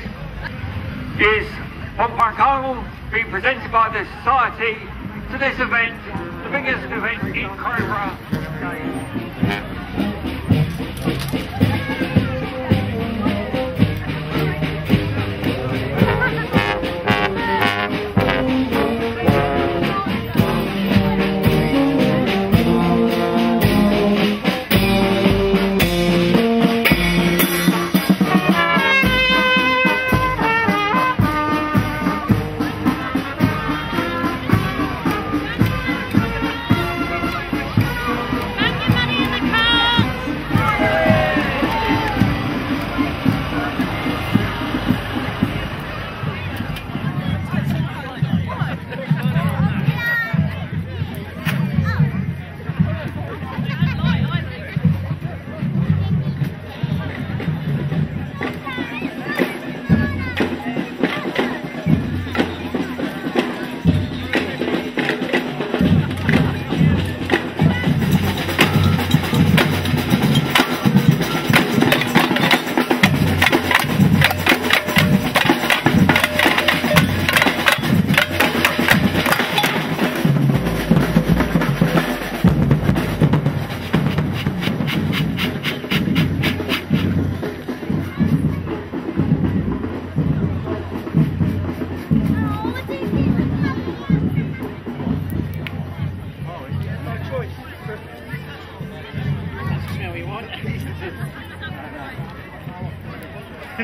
is Pompon Carnival being presented by the Society to this event, the biggest event in Crowborough.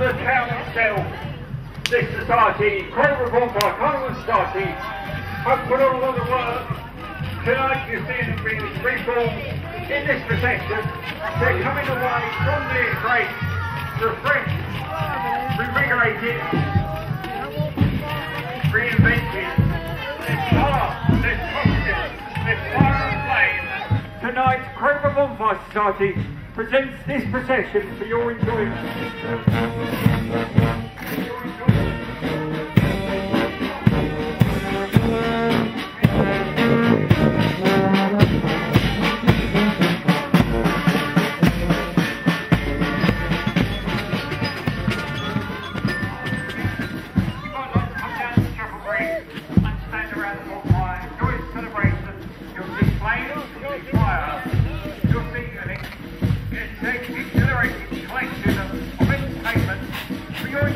myself, this society, called reform by Common Society, have put on a lot of work. Tonight you see them being reformed in this procession. They're coming away from the great, refreshed, revigorated, reinvented. There's colour, there's costume, there's fire and flame. Tonight, Crowborough Bonfire Society presents this procession for your enjoyment. I'd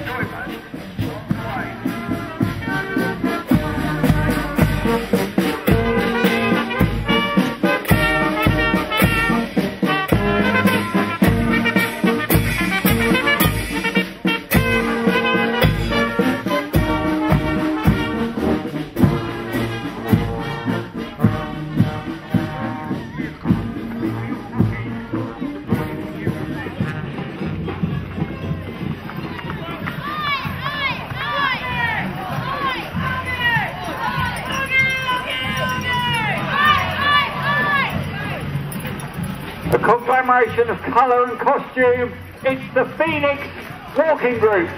enjoyment of colour and costume. It's the Phoenix Walking Group.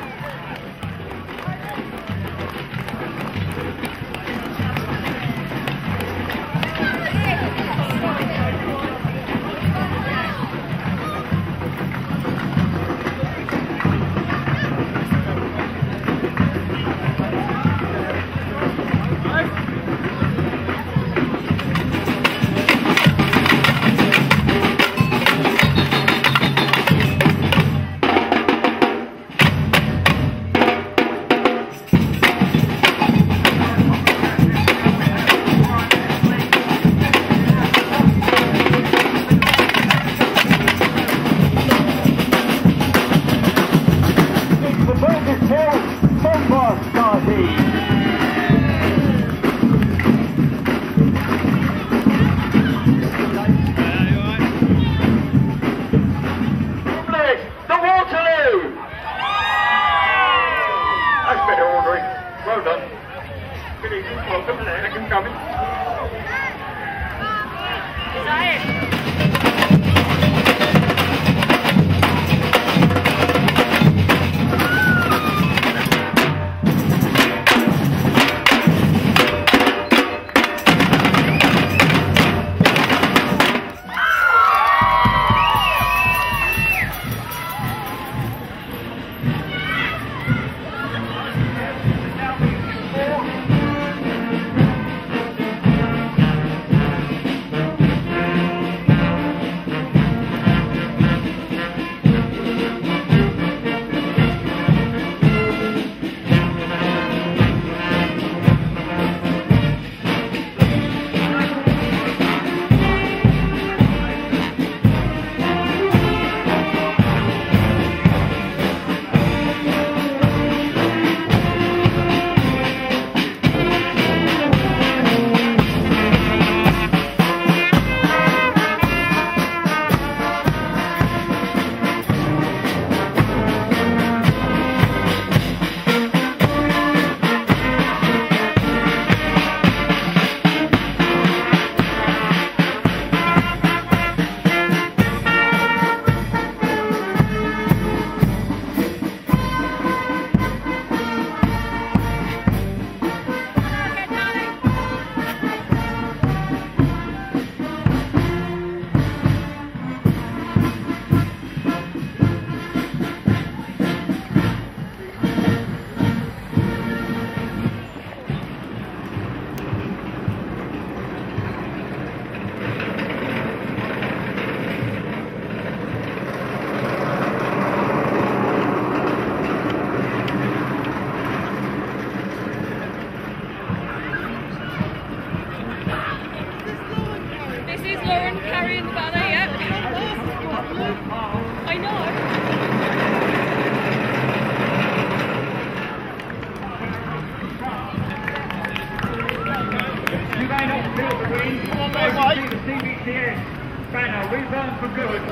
Banner, we burn for good.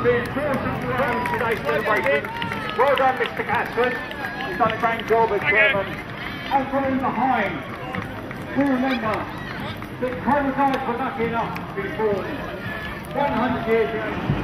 Reinforcing the road today's celebration. Well done, Mr. Caston. You've done a great job as chairman. And from behind, we remember that guys were lucky enough to be born 100 years ago.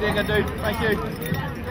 Dude. Thank you. Thank you.